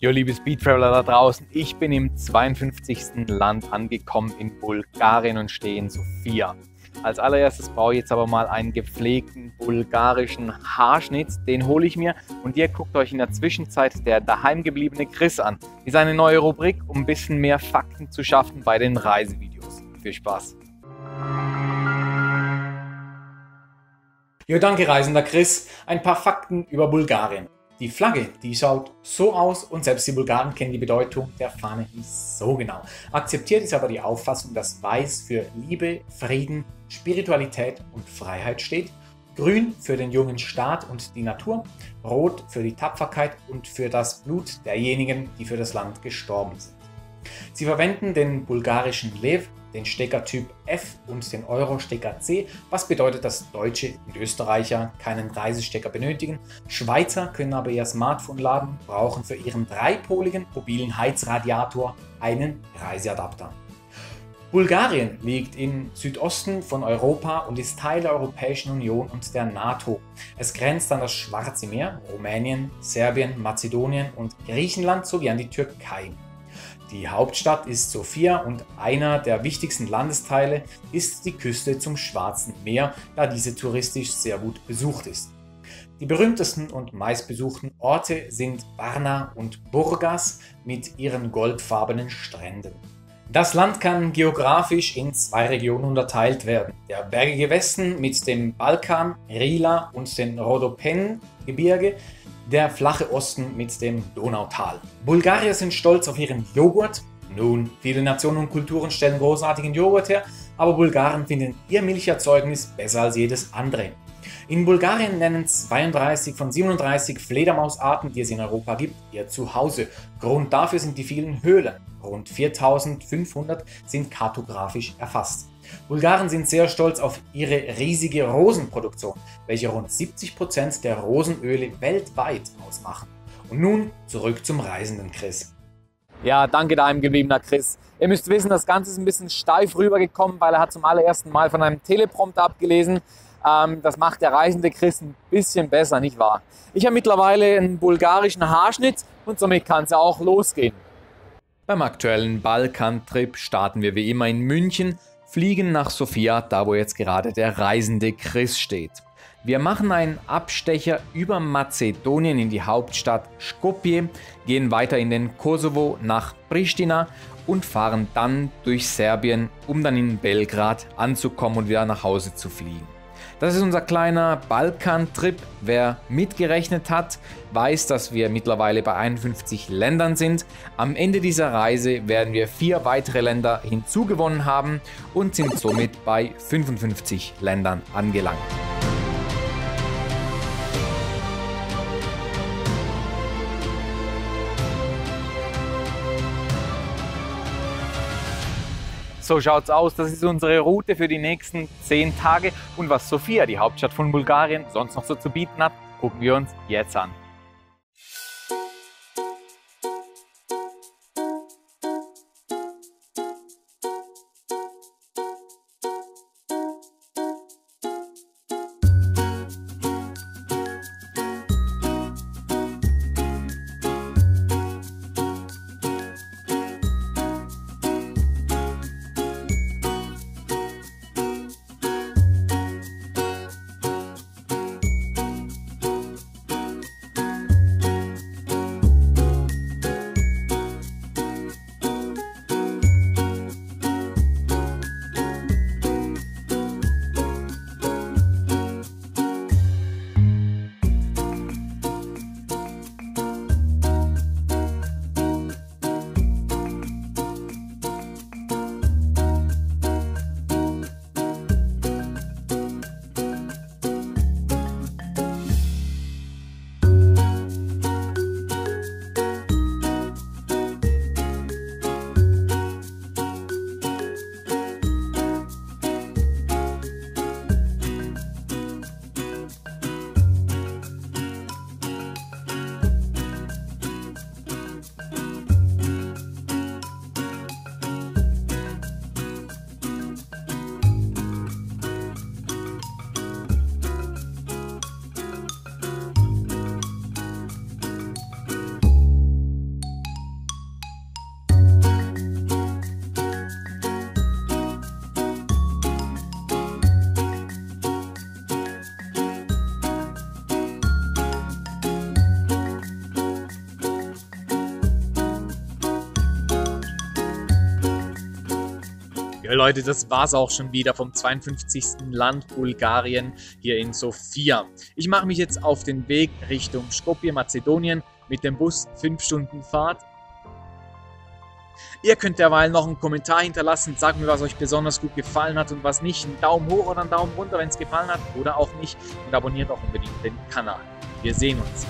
Jo, liebe Speed Traveler da draußen, ich bin im 52. Land angekommen in Bulgarien und stehe in Sofia. Als allererstes brauche ich jetzt aber mal einen gepflegten bulgarischen Haarschnitt. Den hole ich mir und ihr guckt euch in der Zwischenzeit der daheim gebliebene Chris an. Ist eine neue Rubrik, um ein bisschen mehr Fakten zu schaffen bei den Reisevideos. Viel Spaß! Jo, danke Reisender Chris. Ein paar Fakten über Bulgarien. Die Flagge, die schaut so aus und selbst die Bulgaren kennen die Bedeutung der Fahne nicht so genau. Akzeptiert ist aber die Auffassung, dass Weiß für Liebe, Frieden, Spiritualität und Freiheit steht, Grün für den jungen Staat und die Natur, Rot für die Tapferkeit und für das Blut derjenigen, die für das Land gestorben sind. Sie verwenden den bulgarischen Lev den Steckertyp F und den Euro-Stecker C, was bedeutet, dass Deutsche und Österreicher keinen Reisestecker benötigen. Schweizer können aber ihr Smartphone laden, brauchen für ihren dreipoligen mobilen Heizradiator einen Reiseadapter. Bulgarien liegt im Südosten von Europa und ist Teil der Europäischen Union und der NATO. Es grenzt an das Schwarze Meer, Rumänien, Serbien, Mazedonien und Griechenland sowie an die Türkei. Die Hauptstadt ist Sofia und einer der wichtigsten Landesteile ist die Küste zum Schwarzen Meer, da diese touristisch sehr gut besucht ist. Die berühmtesten und meistbesuchten Orte sind Varna und Burgas mit ihren goldfarbenen Stränden. Das Land kann geografisch in zwei Regionen unterteilt werden. Der bergige Westen mit dem Balkan, Rila und den Rhodopen-Gebirge der flache Osten mit dem Donautal. Bulgarier sind stolz auf ihren Joghurt. Nun, viele Nationen und Kulturen stellen großartigen Joghurt her, aber Bulgaren finden ihr Milcherzeugnis besser als jedes andere. In Bulgarien nennen 32 von 37 Fledermausarten, die es in Europa gibt, ihr Zuhause. Grund dafür sind die vielen Höhlen. Rund 4500 sind kartografisch erfasst. Bulgaren sind sehr stolz auf ihre riesige Rosenproduktion, welche rund 70 Prozent der Rosenöle weltweit ausmachen. Und nun zurück zum Reisenden Chris. Ja, danke daheim gebliebener Chris. Ihr müsst wissen, das Ganze ist ein bisschen steif rübergekommen, weil er hat zum allerersten Mal von einem Teleprompter abgelesen. Ähm, das macht der reisende Chris ein bisschen besser, nicht wahr? Ich habe mittlerweile einen bulgarischen Haarschnitt und somit kann es ja auch losgehen. Beim aktuellen Balkantrip starten wir wie immer in München, fliegen nach Sofia, da wo jetzt gerade der reisende Chris steht. Wir machen einen Abstecher über Mazedonien in die Hauptstadt Skopje, gehen weiter in den Kosovo nach Pristina und fahren dann durch Serbien, um dann in Belgrad anzukommen und wieder nach Hause zu fliegen. Das ist unser kleiner Balkan-Trip. Wer mitgerechnet hat, weiß, dass wir mittlerweile bei 51 Ländern sind. Am Ende dieser Reise werden wir vier weitere Länder hinzugewonnen haben und sind somit bei 55 Ländern angelangt. So schaut's aus. Das ist unsere Route für die nächsten zehn Tage. Und was Sofia, die Hauptstadt von Bulgarien, sonst noch so zu bieten hat, gucken wir uns jetzt an. Leute, das war's auch schon wieder vom 52. Land Bulgarien hier in Sofia. Ich mache mich jetzt auf den Weg Richtung Skopje, Mazedonien mit dem Bus 5 Stunden Fahrt. Ihr könnt derweil noch einen Kommentar hinterlassen, sagt mir, was euch besonders gut gefallen hat und was nicht. Einen Daumen hoch oder einen Daumen runter, wenn es gefallen hat oder auch nicht. Und abonniert auch unbedingt den Kanal. Wir sehen uns.